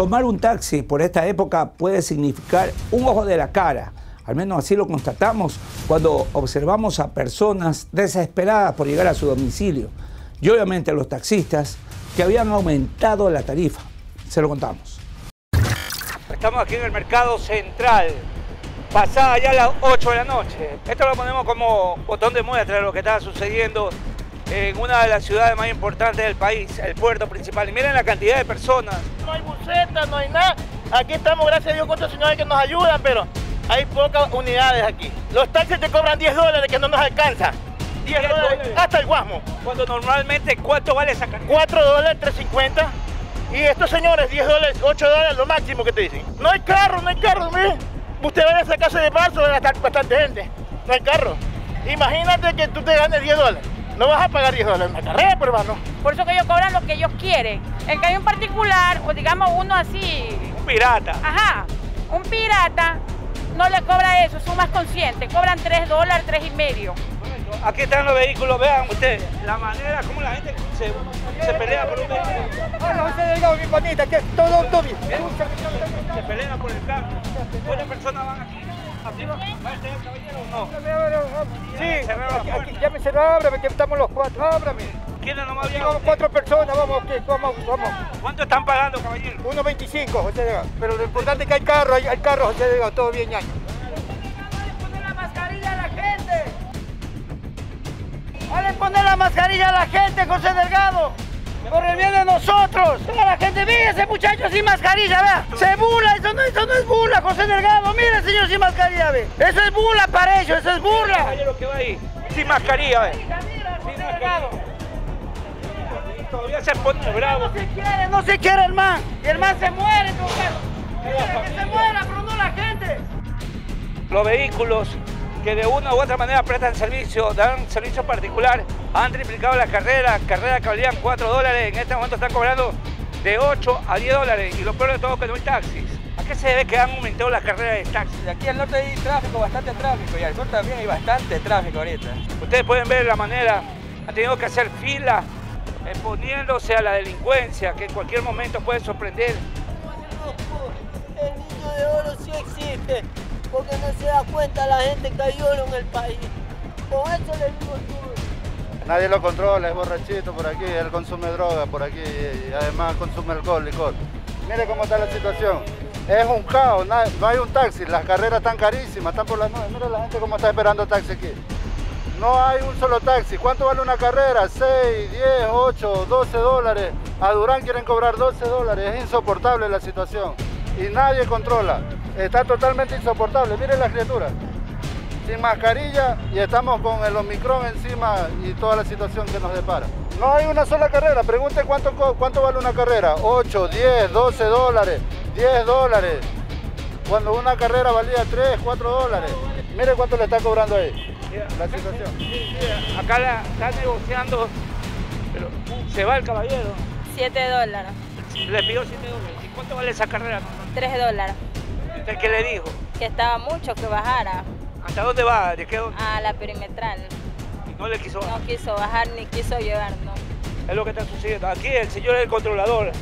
tomar un taxi por esta época puede significar un ojo de la cara. Al menos así lo constatamos cuando observamos a personas desesperadas por llegar a su domicilio. Y obviamente a los taxistas que habían aumentado la tarifa. Se lo contamos. Estamos aquí en el mercado central, pasada ya las 8 de la noche. Esto lo ponemos como botón de muestra de lo que está sucediendo en una de las ciudades más importantes del país, el puerto principal. Y miren la cantidad de personas. No hay bucetas, no hay nada. Aquí estamos, gracias a Dios, con otros señores que nos ayudan, pero hay pocas unidades aquí. Los taxis te cobran 10 dólares que no nos alcanza. 10 dólares hasta el guasmo. Cuando normalmente, ¿cuánto vale esa carga? 4 dólares, 3.50. Y estos señores, 10 dólares, 8 dólares, lo máximo que te dicen. No hay carro, no hay carro, mire. Usted va a esa casa de marzo, va a estar bastante gente. No hay carro. Imagínate que tú te ganes 10 dólares. No vas a pagar 10 dólares en la carrera, pero hermano. Por eso que ellos cobran lo que ellos quieren. El que hay un particular, o digamos uno así. Un pirata. Ajá. Un pirata no le cobra eso, son más conscientes. Cobran 3 dólares, 3 y medio. Aquí están los vehículos, vean ustedes la manera como la gente se, se pelea por un vehículo. Hola, José Delgado, mi panita, que todo, todo bien. Se pelea por el carro. ¿Cuántas personas van aquí? ¿Así va? ¿Va a ser el caballero o no? Sí, aquí, aquí, cerró, ábrame, que estamos los cuatro, ábrame. ¿Quiénes nomás Aquí vamos cuatro personas, vamos, ok, vamos, vamos. ¿Cuánto están pagando, caballero? 1.25, José Delgado. Pero lo importante es que hay carro, hay, hay carro, José Delgado, todo bien, ñaño. poner la mascarilla a la gente! ¡Vale poner la mascarilla a la gente, José Delgado! Por el bien de nosotros. Vea la gente, mire ese muchacho sin mascarilla, vea. Se bula, eso no, eso no es bula, José Delgado. Mire señor sin mascarilla, ve. Eso es bula para ellos, eso es burla. Caballero que va ahí, sin mascarilla, ve. José Delgado. Todavía se pone bravo. No se quiere, no se quiere el man. Y el man se muere, en todo caso. Que se muera, pero no la gente. Los vehículos que de una u otra manera prestan servicio, dan servicio particular, han triplicado la carrera, carrera que valían 4 dólares, en este momento están cobrando de 8 a 10 dólares y lo peor de todo es que no hay taxis. ¿A qué se debe que han aumentado las carreras de taxis? Aquí al norte hay tráfico, bastante tráfico, y al sur también hay bastante tráfico ahorita. Ustedes pueden ver la manera, han tenido que hacer fila, exponiéndose a la delincuencia, que en cualquier momento puede sorprender. El niño de oro sí existe, porque no se da cuenta la gente que hay oro en el país. Con eso le digo todo. Nadie lo controla, es borrachito por aquí, él consume droga por aquí y además consume alcohol, licor. Mire cómo está la situación. Es un caos, no hay un taxi, las carreras están carísimas, están por las nubes. Mira la gente cómo está esperando taxi aquí. No hay un solo taxi. ¿Cuánto vale una carrera? 6, 10, 8, 12 dólares. A Durán quieren cobrar 12 dólares. Es insoportable la situación. Y nadie controla. Está totalmente insoportable. Miren las criaturas. Sin mascarilla y estamos con el Omicron encima y toda la situación que nos depara. No hay una sola carrera. Pregunte cuánto, cuánto vale una carrera. 8, 10, 12 dólares, 10 dólares. Cuando una carrera valía 3, 4 dólares. Mire cuánto le está cobrando ahí. La situación. Acá la están negociando, pero se va el caballero. 7 dólares, Le pidió 7 dólares. ¿Y cuánto vale esa carrera? 3 dólares. ¿Usted qué le dijo? Que estaba mucho que bajara ¿Hasta dónde va? ¿De qué dónde? a la perimetral. No le quiso No quiso bajar ni quiso llevarnos. Es lo que está sucediendo. Aquí el señor es el controlador.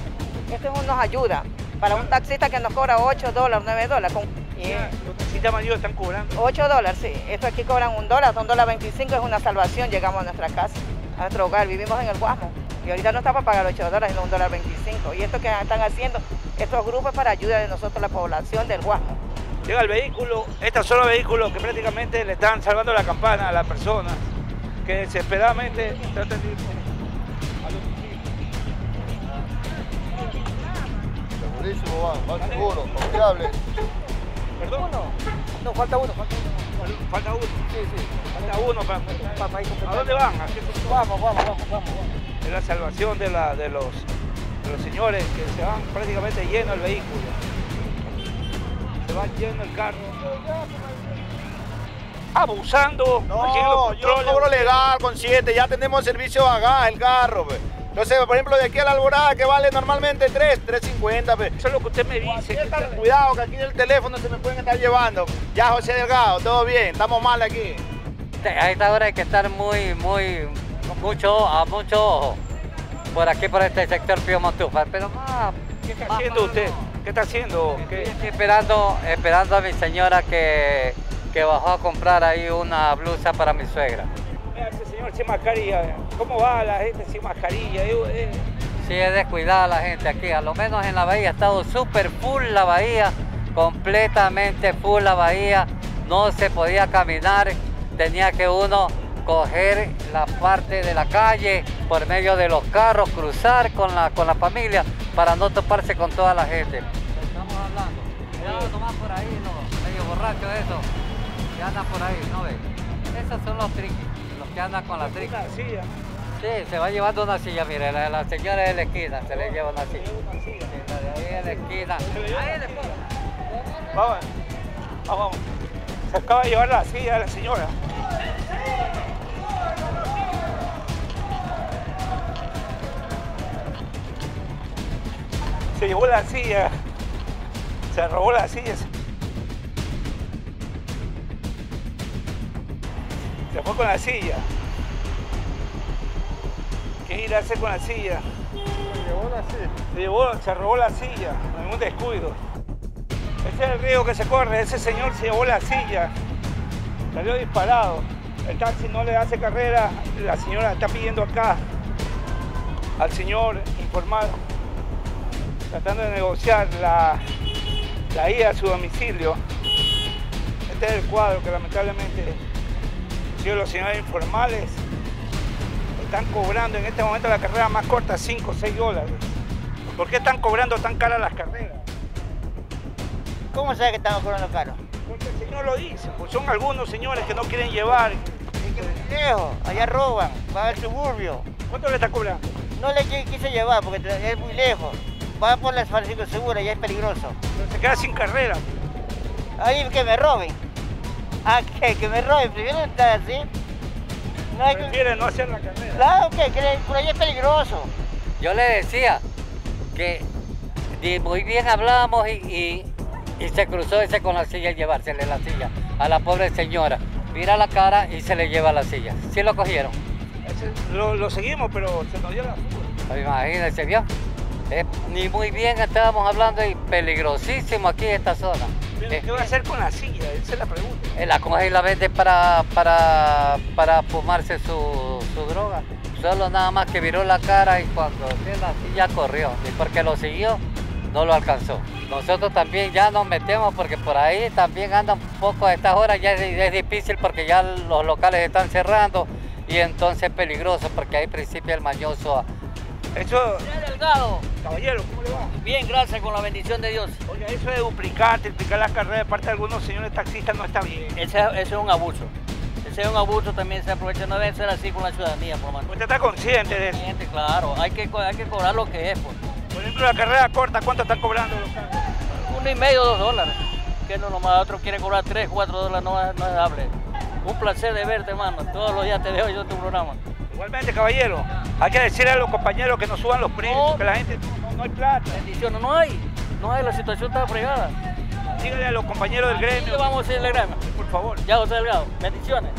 Esto nos ayuda para un taxista que nos cobra 8 dólares, 9 dólares. Con, y Los taxistas mayores están cobrando. 8 dólares, sí. Esto aquí cobran un dólar, son dólar 25, es una salvación. Llegamos a nuestra casa, a nuestro hogar, vivimos en el Guasmo. Y ahorita no está para pagar 8 dólares, sino un dólar 25. Y esto que están haciendo, estos grupos para ayuda de nosotros, la población del Guasmo. Llega el vehículo, estos son los vehículos que prácticamente le están salvando la campana a las personas que desesperadamente tratan de ir a los Segurísimo, va, va seguro, confiable. ¿Perdón? No, falta uno, falta uno. Falta uno. Sí, sí. Falta uno para... Pa- pa ir ¿A dónde van? ¿A qué sector? Vamos, vamos, vamos, vamos. vamos. Es la salvación de, la, de, los, los señores que se van prácticamente lleno el vehículo. Se va lleno el carro. Abusando. No, yo cobro legal, consciente, ya tenemos servicio a gas, el carro, pues. Entonces, por ejemplo, de aquí a la alborada que vale normalmente 3, 3.50, pues. Eso es lo que usted me dice. que Cuidado, que aquí en el teléfono se me pueden estar llevando. Ya, José Delgado, todo bien, estamos mal aquí. A esta hora hay que estar muy, muy, mucho, a mucho ojo. Por aquí, por este sector Pío Montúfar. Pero más, ¿Qué está haciendo usted? ¿Qué está haciendo? ¿Qué? Estoy esperando, esperando a mi señora que, que bajó a comprar ahí una blusa para mi suegra. Ese señor sin mascarilla. ¿Cómo va la gente sin mascarilla? Eh, eh, Sí, es descuidada la gente aquí, a lo menos en la bahía ha estado súper full la bahía, completamente full la bahía, no se podía caminar, tenía que uno coger la parte de la calle por medio de los carros, cruzar con la, con la familia para no toparse con toda la gente. Estamos hablando, cuidado nomás por ahí, los medio borrachos esos, que andan por ahí, ¿no ves? Esos son los triquis, los que andan con la triqui. silla. Sí, se va llevando una silla, mire, la, la señora de la esquina se le lleva una silla. Sí, la de ahí en la esquina. Ahí después. Vamos, vamos, vamos. Se acaba de llevar la silla de la señora. Se llevó la silla. Se robó la silla. Se fue con la silla. ¿Qué ir a hacer con la silla? Se llevó, se robó la silla, en un descuido. Ese es el riesgo que se corre, ese señor se llevó la silla, salió disparado. El taxi no le hace carrera, la señora está pidiendo acá al señor informado, tratando de negociar la, la ida a su domicilio. Este es el cuadro que lamentablemente si los señores informales están cobrando en este momento la carrera más corta 5 o 6 dólares. ¿Por qué están cobrando tan caras las carreras? ¿Cómo sabe que estamos cobrando caro? Porque el señor lo dice, pues son algunos señores que no quieren llevar. Es que es lejos, allá roban, va al suburbio. ¿Cuánto le está cobrando? No le qui- quise llevar porque es muy lejos. Va por las Francisco Segura, ya es peligroso. Pero se queda sin carrera. Ahí que me roben. Ah, que, que me roben, prefiero estar así. No hay que... No hacer la carrera. Claro que, que por ahí es peligroso. Yo le decía que muy bien hablábamos y, y- y se cruzó ese con la silla y llevársele la silla a la pobre señora. Mira la cara y se le lleva la silla. Sí lo cogieron. Ese- Lo, lo seguimos, pero se nos dio la fuga. Imagínense, ¿vio? Eh, ni muy bien estábamos hablando y peligrosísimo aquí esta zona. Eh, ¿Qué va a hacer con la silla? Esa es la pregunta. eh, la coge y la vende para, para, para fumarse su, su droga. Solo nada más que viró la cara y cuando la silla corrió. Y porque lo siguió, no lo alcanzó. Nosotros también ya nos metemos porque por ahí también andan un poco a estas horas, ya es, es difícil porque ya los locales están cerrando y entonces es peligroso porque ahí principia el mañoso a, Eso, Delgado. caballero, ¿cómo le va? Bien, gracias, con la bendición de Dios. Oiga, eso de duplicar, triplicar las carreras de parte de algunos señores taxistas no está bien. Ese, ese es un abuso. Ese es un abuso, también se aprovecha. No debe ser así con la ciudadanía, por mano. Usted está consciente de eso. Gente, claro, hay que, hay que cobrar lo que es, pues. Por ejemplo, la carrera corta, ¿cuánto están cobrando los carros? Uno y medio, dos dólares. Que no nomás otro quiere cobrar tres, cuatro dólares, no, es- no es hable. Un placer de verte, hermano. Todos los días te veo yo en tu programa. Igualmente, caballero, hay que decirle a los compañeros que no suban los precios, No. que la gente no, no hay plata. Bendiciones, no hay. No hay, la situación está fregada. Dígale a los compañeros del ¿Qué gremio, le vamos a decir al gremio? por favor. Ya, usted delgado. Bendiciones.